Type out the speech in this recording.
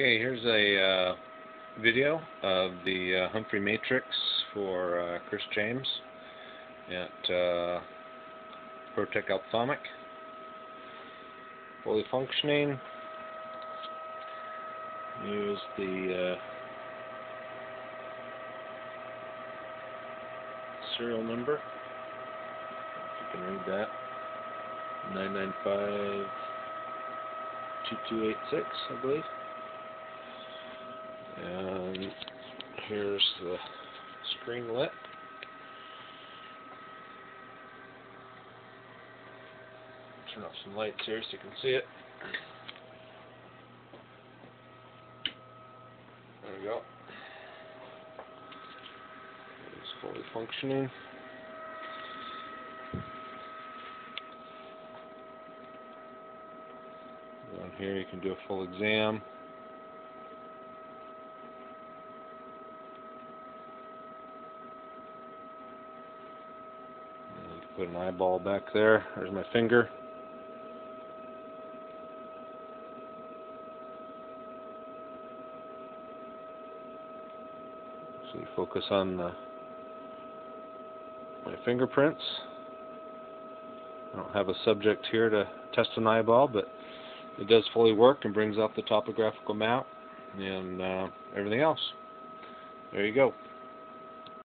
Okay, here's a uh, video of the uh, Humphrey Matrix for uh, Chris James at uh, ProTech Ophthalmic. Fully functioning. Use the uh, serial number. If you can read that. 995 2286, I believe. And here's the screen lit. Turn off some lights here so you can see it. There we go. It's fully functioning. Down here you can do a full exam. Put an eyeball back there. There's my finger. So you focus on the, my fingerprints. I don't have a subject here to test an eyeball, but it does fully work and brings out the topographical map and uh, everything else. There you go.